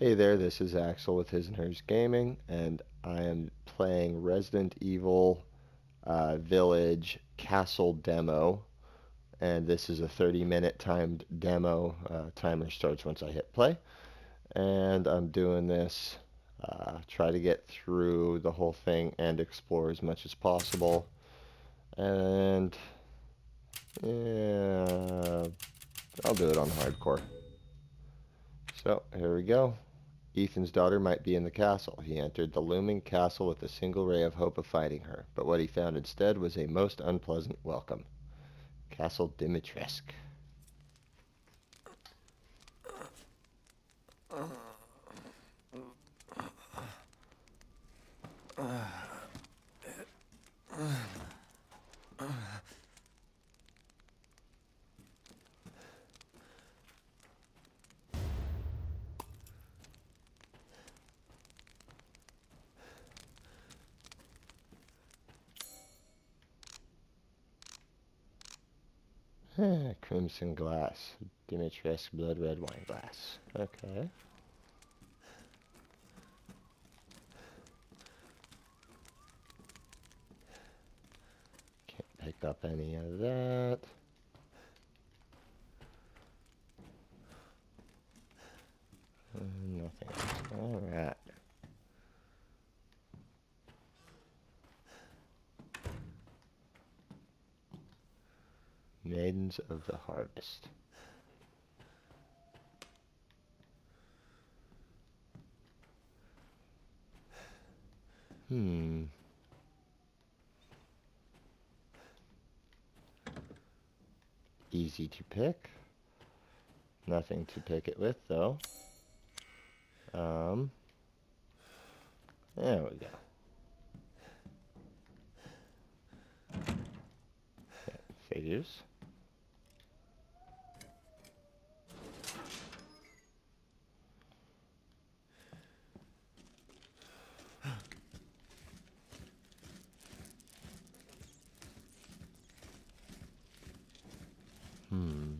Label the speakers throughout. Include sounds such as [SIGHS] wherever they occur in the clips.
Speaker 1: Hey there, this is Axel with His and Hers Gaming, and I am playing Resident Evil uh, Village Castle Demo. And this is a 30 minute timed demo. Uh, timer starts once I hit play. And I'm doing this, uh, try to get through the whole thing and explore as much as possible. And yeah, I'll do it on hardcore. So here we go. Ethan's daughter might be in the castle. He entered the looming castle with a single ray of hope of finding her, but what he found instead was a most unpleasant welcome. Castle Dimitrescu. [SIGHS] [SIGHS] [LAUGHS] Crimson glass. Dimitrescu blood red wine glass. Okay. Can't pick up any of that. Uh, nothing. Alright. Of the Harvest. Hmm. Easy to pick. Nothing to pick it with, though. Um, there we go. Figures. Hmm.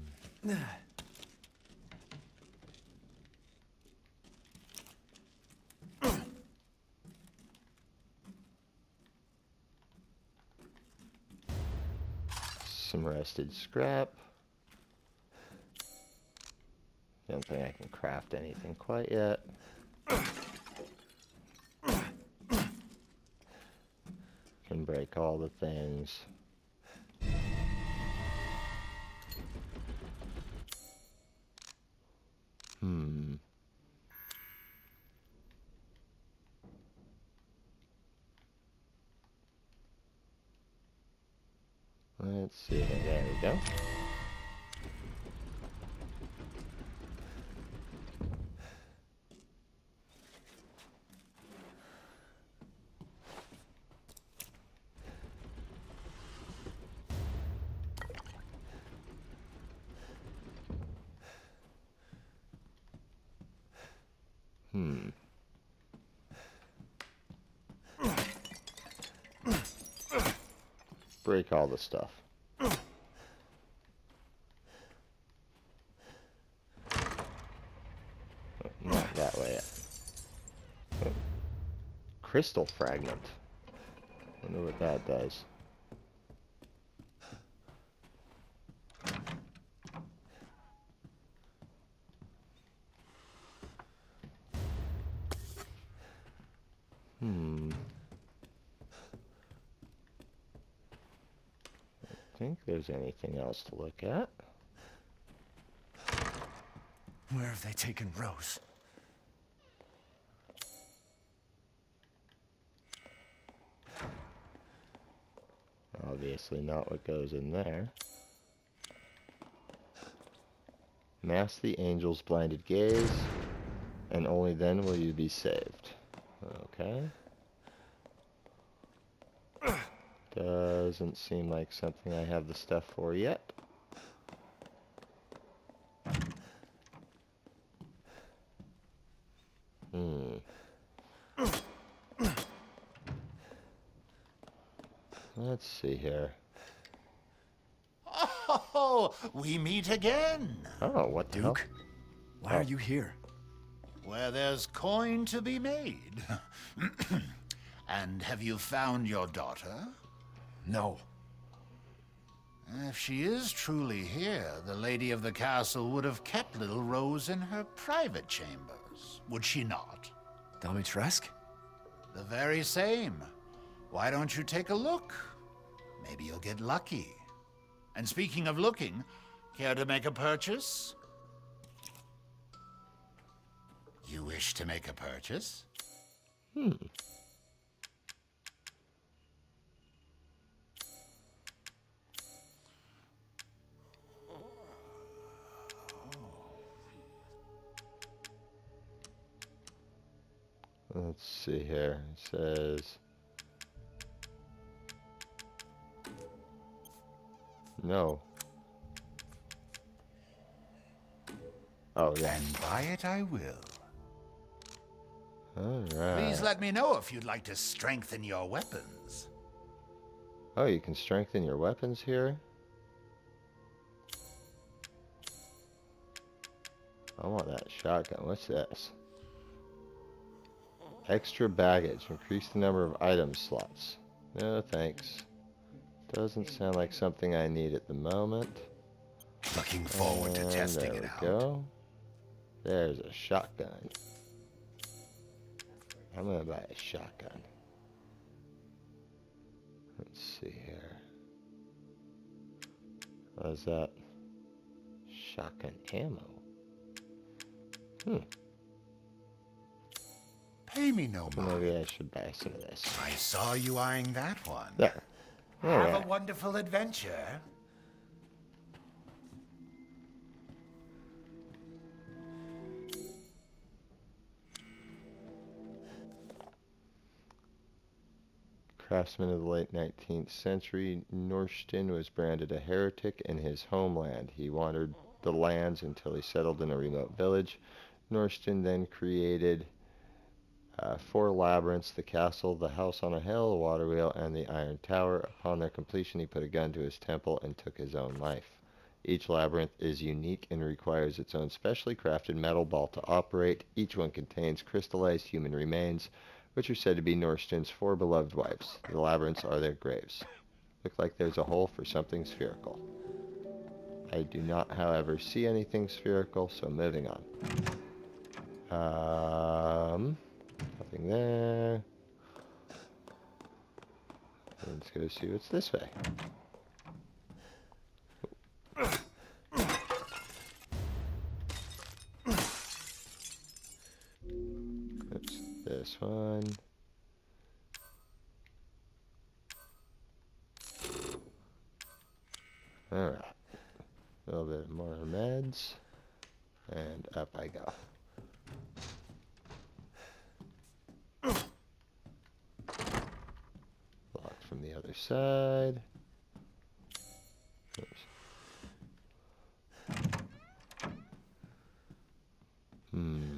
Speaker 1: Rusted scrap. Don't think I can craft anything quite yet. Can break all the things. Hmm. Let's see. There we go. Hmm. Break all the stuff. Oh, Not that way. Oh. Crystal fragment. I wonder what that does. Hmm. I think there's anything else to look at.
Speaker 2: Where have they taken Rose?
Speaker 1: Obviously not what goes in there. Mask the angel's blinded gaze, and only then will you be saved. Okay. Doesn't seem like something I have the stuff for yet. Hmm. Let's see here.
Speaker 3: Oh, we meet again.
Speaker 1: Oh, what the hell?
Speaker 2: Duke, why are oh. you here?
Speaker 3: where there's coin to be made. [CLEARS THROAT] and have you found your daughter?
Speaker 2: No.
Speaker 3: If she is truly here, the lady of the castle would have kept little Rose in her private chambers, would she not?
Speaker 2: Dimitrescu?
Speaker 3: The very same. Why don't you take a look? Maybe you'll get lucky. And speaking of looking, care to make a purchase? You wish to make a purchase?
Speaker 1: Hmm. Let's see here. It says No. Oh yeah.
Speaker 3: And buy it I will.
Speaker 1: Alright.
Speaker 3: Please let me know if you'd like to strengthen your weapons.
Speaker 1: Oh, you can strengthen your weapons here? I want that shotgun. What's this? Extra baggage. Increase the number of item slots. No, thanks. Doesn't sound like something I need at the moment.
Speaker 3: Looking forward to
Speaker 1: And
Speaker 3: testing
Speaker 1: there
Speaker 3: it
Speaker 1: we
Speaker 3: out.
Speaker 1: go. There's a shotgun. I'm gonna buy a shotgun. Let's see here. What is that? Shotgun ammo. Hmm.
Speaker 3: Pay me no mind.
Speaker 1: Maybe I should buy some of this.
Speaker 3: I saw you eyeing that one.
Speaker 1: There.
Speaker 3: Have
Speaker 1: Alright.
Speaker 3: a wonderful adventure.
Speaker 1: Craftsman of the late 19th century, Norston was branded a heretic in his homeland. He wandered the lands until he settled in a remote village. Norston then created uh, four labyrinths the castle, the house on a hill, the water wheel, and the iron tower. Upon their completion, he put a gun to his temple and took his own life. Each labyrinth is unique and requires its own specially crafted metal ball to operate. Each one contains crystallized human remains, which are said to be Norston's four beloved wives. The labyrinths are their graves. Look like there's a hole for something spherical. I do not, however, see anything spherical, so moving on. Um, nothing there. Let's go see what's this way. Oops, this one. Alright. A little bit more meds. And up I go. Locked from the other side. Oops. Hmm.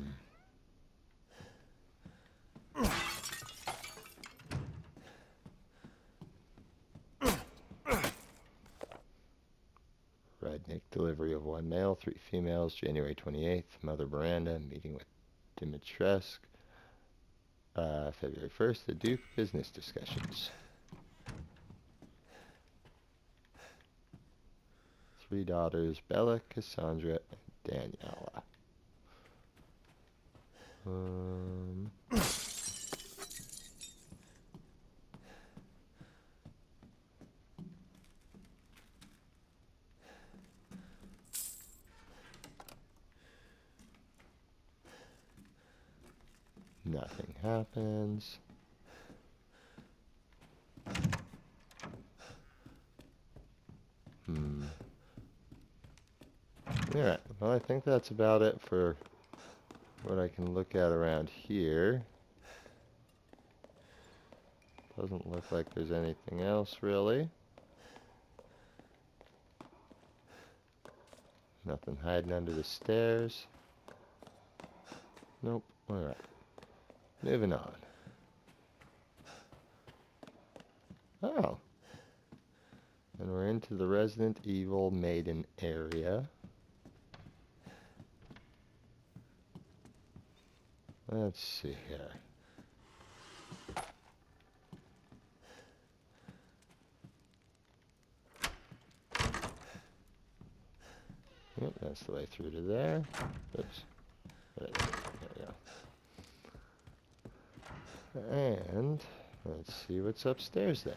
Speaker 1: Delivery of one male, three females, January 28th. Mother Miranda meeting with Dimitrescu. Uh, February 1st, the Duke business discussions. Three daughters, Bella, Cassandra, and Daniela. Um, [COUGHS] nothing happens. Alright, well I think that's about it for what I can look at around here. Doesn't look like there's anything else really. Nothing hiding under the stairs. Nope. Alright. Moving on. Oh. And we're into the Resident Evil Maiden area. Let's see here. Yep, that's the way through to there. Oops. There we go. And let's see what's upstairs then.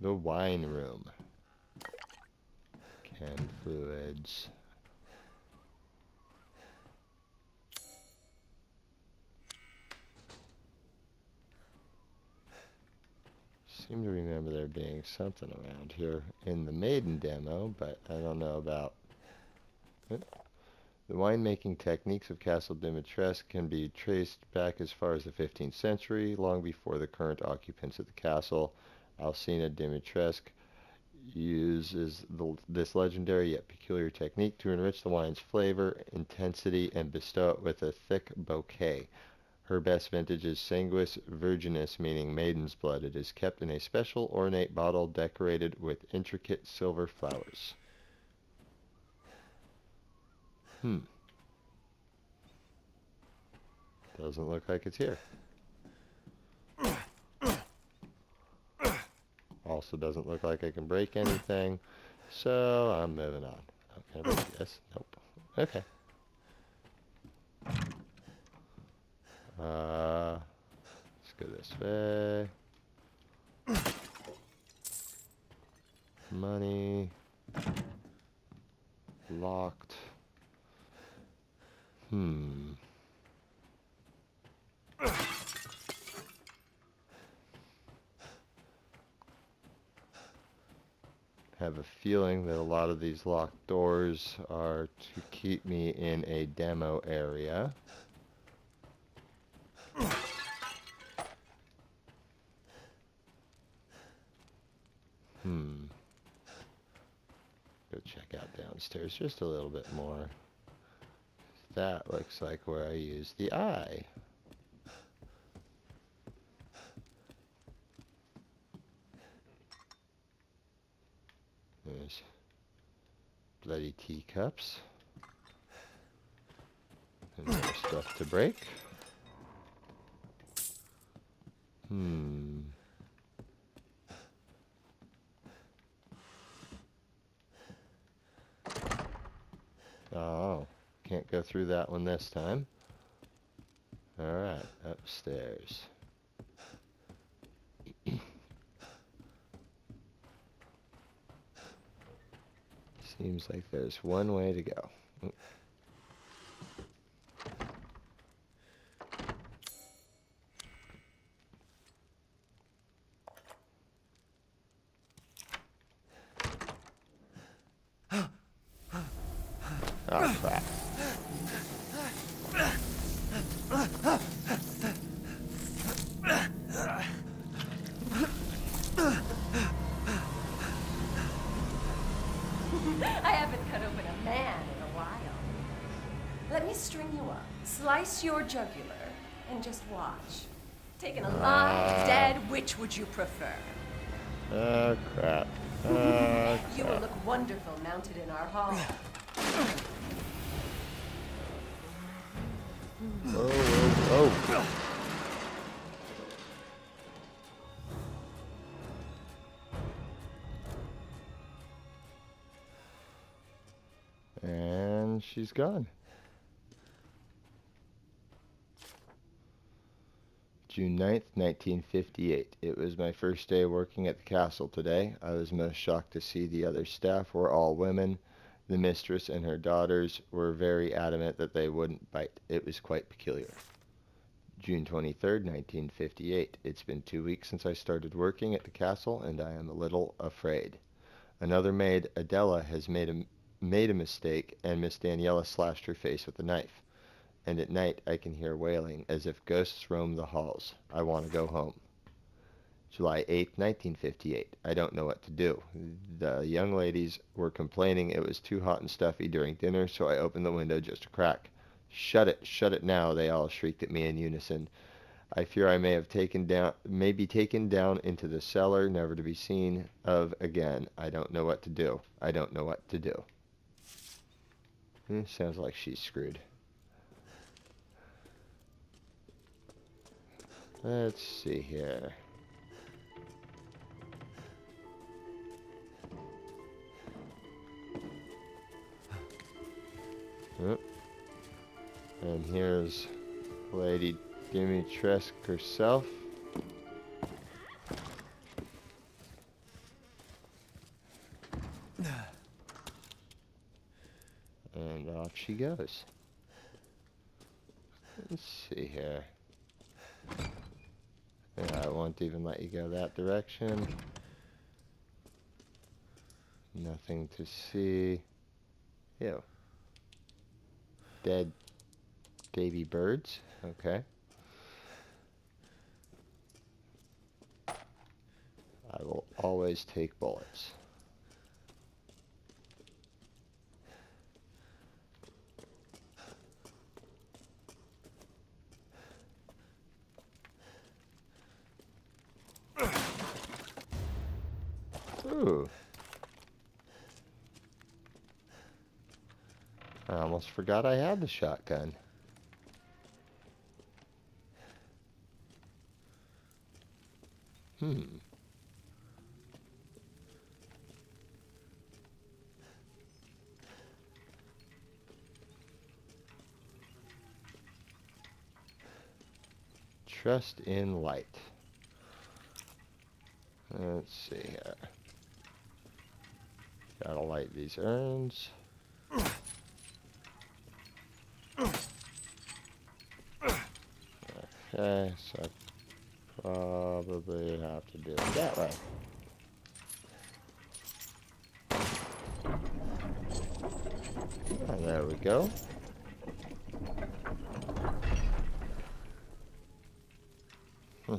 Speaker 1: The wine room. Canned fluids. seem to remember there being something around here in the maiden demo, but I don't know about it. The winemaking techniques of Castle Dimitrescu can be traced back as far as the 15th century, long before the current occupants of the castle. Alcina Dimitrescu uses the, this legendary yet peculiar technique to enrich the wine's flavor, intensity, and bestow it with a thick bouquet. Her best vintage is Sanguis Virginis, meaning maiden's blood. It is kept in a special ornate bottle decorated with intricate silver flowers. Hmm. Doesn't look like it's here. Also doesn't look like I can break anything. So I'm moving on. Can I? Nope. Okay. Uh, let's go this way. Money. Locked. Hmm. Have a feeling that a lot of these locked doors are to keep me in a demo area. Hmm. Go check out downstairs just a little bit more. That looks like where I use the eye. Bloody teacups. And more stuff to break. Hmm. Oh, can't go through that one this time. Alright, upstairs. Seems like there's one way to go. Oh, crap.
Speaker 4: I haven't cut open a man in a while. Let me string you up, slice your jugular, and just watch. Taken alive, ah. dead, which would you prefer?
Speaker 1: Oh, crap. Oh,
Speaker 4: You will look wonderful mounted in our hall.
Speaker 1: Oh, oh, oh. And she's gone. June 9th, 1958. It was my first day working at the castle today. I was most shocked to see the other staff were all women. The mistress and her daughters were very adamant that they wouldn't bite. It was quite peculiar. June 23rd, 1958. It's been two weeks since I started working at the castle, and I am a little afraid. Another maid, Adela, has made a, made a mistake, and Miss Daniela slashed her face with a knife. And at night I can hear wailing as if ghosts roam the halls. I want to go home. July 8, 1958. I don't know what to do. The young ladies were complaining it was too hot and stuffy during dinner, so I opened the window just a crack. Shut it, shut it now, they all shrieked at me in unison. I fear I may have taken down, may be taken down into the cellar, never to be seen of again. I don't know what to do. I don't know what to do. Hmm, sounds like she's screwed. Let's see here. Yep. And here's Lady Dimitrescu herself. [SIGHS] And off she goes. Let's see here. Yeah, I won't even let you go that direction. Nothing to see. Ew. Dead baby birds. Okay. I will always take bullets. I almost forgot I had the shotgun. Hmm. Trust in light. Let's see here. These urns. Okay, so I probably have to do it that way. Oh, there we go. Hmm.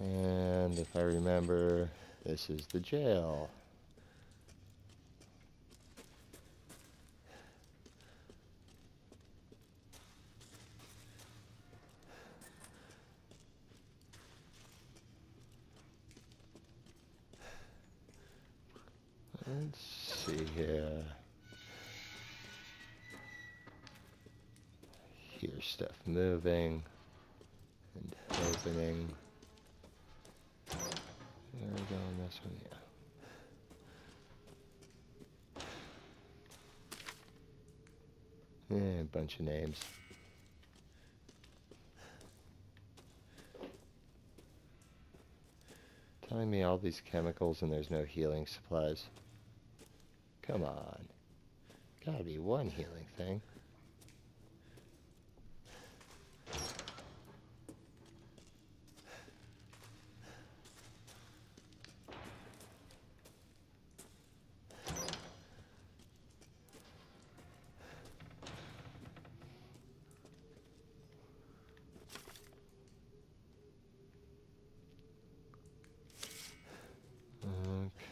Speaker 1: And if I remember, this is the jail. Yeah, a bunch of names. Telling me all these chemicals and there's no healing supplies. Come on. Gotta be one healing thing.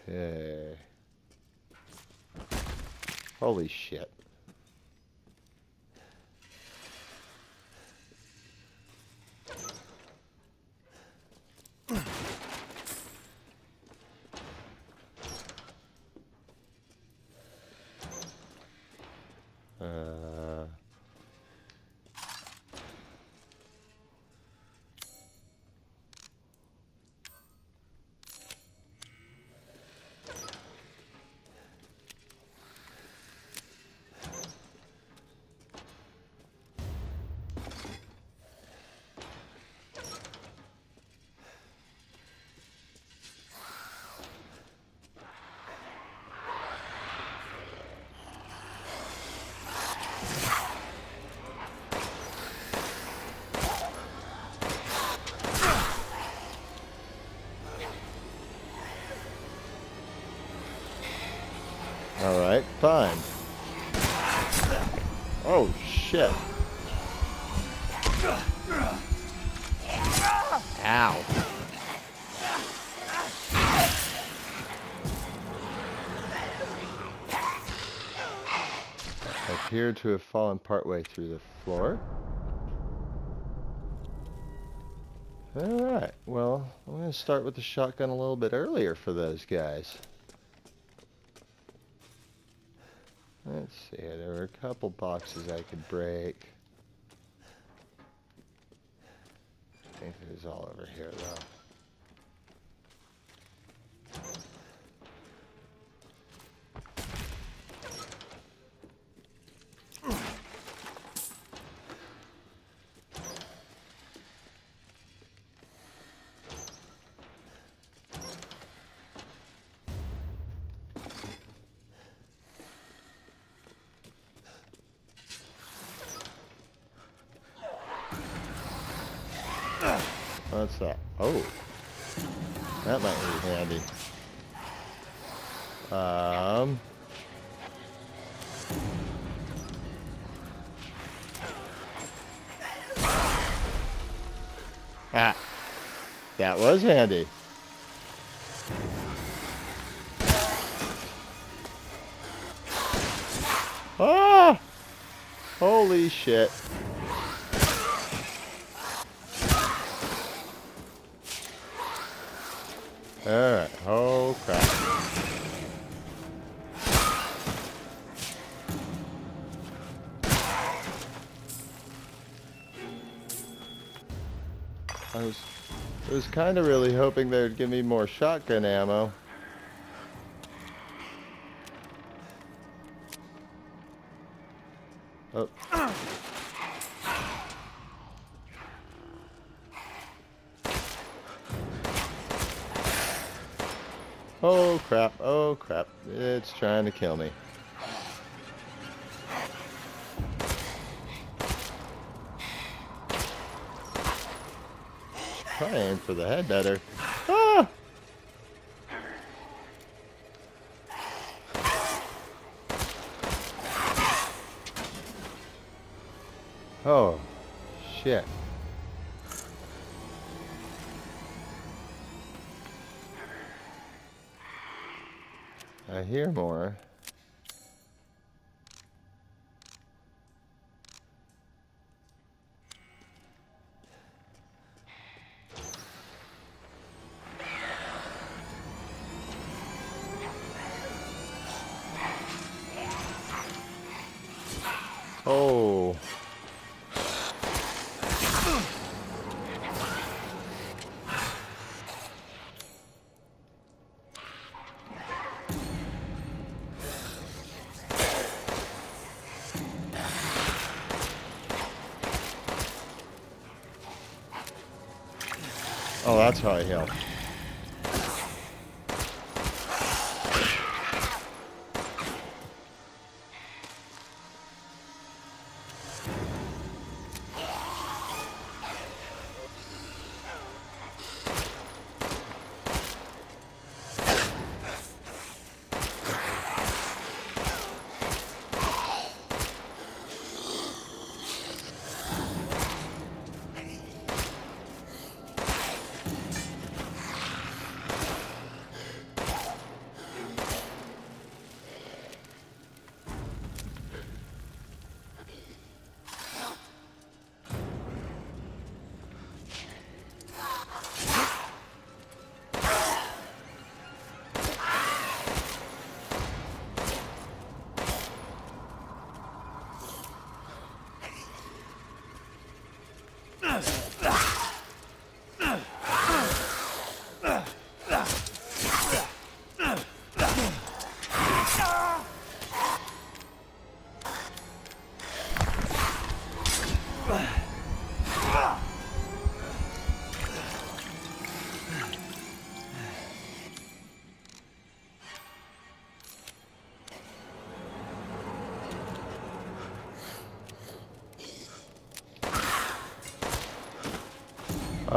Speaker 1: Okay. Holy shit. Uh, Fine. Oh, shit. Ow. Appear to have fallen partway through the floor. Alright, well, I'm going to start with the shotgun a little bit earlier for those guys. Let's see, there were a couple boxes I could break. I think it was all over here, though. What's that? Oh. That might be handy. Um. Ah. That was handy. Ah! Holy shit. I was, I was kind of really hoping they would give me more shotgun ammo. Oh. Oh crap, oh crap. It's trying to kill me. For the head better. Ah! Oh, shit. I hear more. That's how I heal.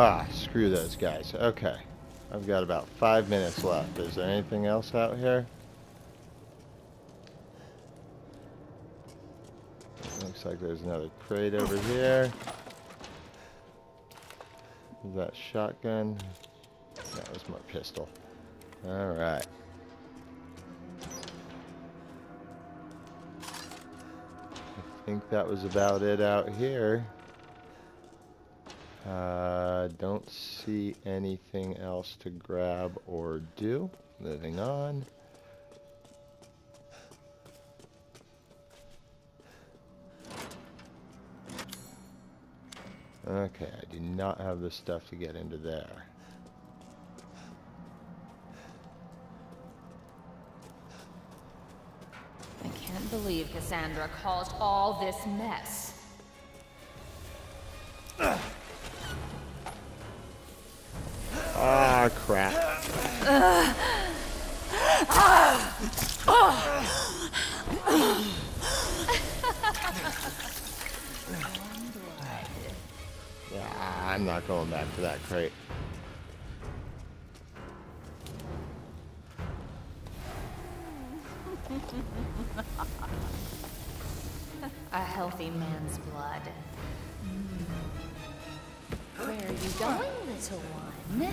Speaker 1: Ah, screw those guys. Okay. I've got about five minutes left. Is there anything else out here? Looks like there's another crate over here. Is that shotgun? That was my pistol. Alright. I think that was about it out here. Uh, don't see anything else to grab or do. Moving on. Okay, I do not have the stuff to get into there.
Speaker 5: I can't believe Cassandra caused all this mess.
Speaker 1: Ah, crap. Yeah, I'm not going back to that crate.
Speaker 5: A healthy man's blood. Where are you going, little one?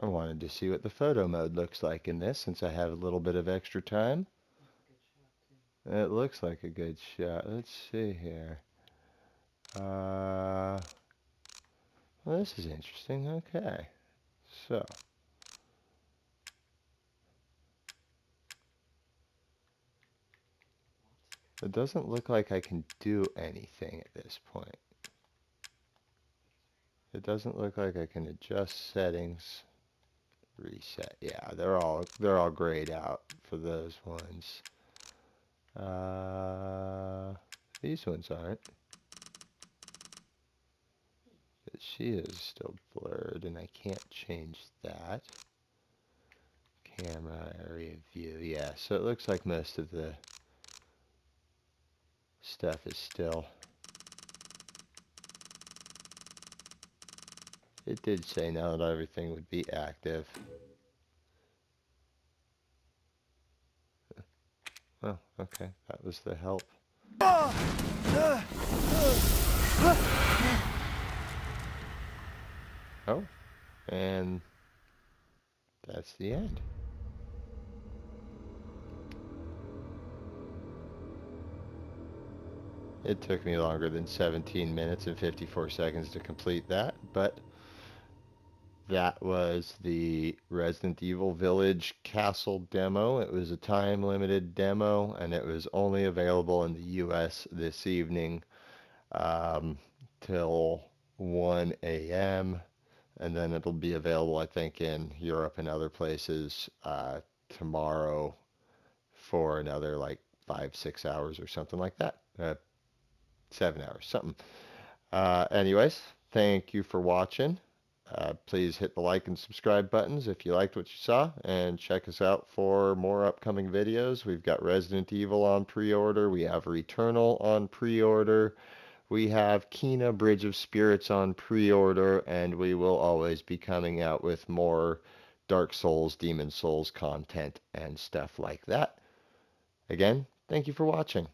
Speaker 1: I wanted to see what the photo mode looks like in this since I have a little bit of extra time. It looks like a good shot. Let's see here. Uh, well, this is interesting. Okay. So. It doesn't look like I can do anything at this point. It doesn't look like I can adjust settings reset. Yeah, they're all they're all grayed out for those ones. Uh, these ones aren't. But she is still blurred, and I can't change that. Camera area view. Yeah, so it looks like most of the stuff is still. It did say now that everything would be active. Oh, okay. That was the help. Oh, and that's the end. It took me longer than 17 minutes and 54 seconds to complete that, but that was the Resident Evil Village Castle demo. It was a time limited demo and it was only available in the US this evening um, till 1 a.m. And then it'll be available, I think, in Europe and other places uh, tomorrow for another like five, six hours or something like that. Uh, seven hours, something. Uh, anyways, thank you for watching. Uh, please hit the like and subscribe buttons if you liked what you saw and check us out for more upcoming videos. We've got Resident Evil on pre-order. We have Returnal on pre-order. We have Kena Bridge of Spirits on pre-order and we will always be coming out with more Dark Souls, Demon Souls content and stuff like that. Again, thank you for watching.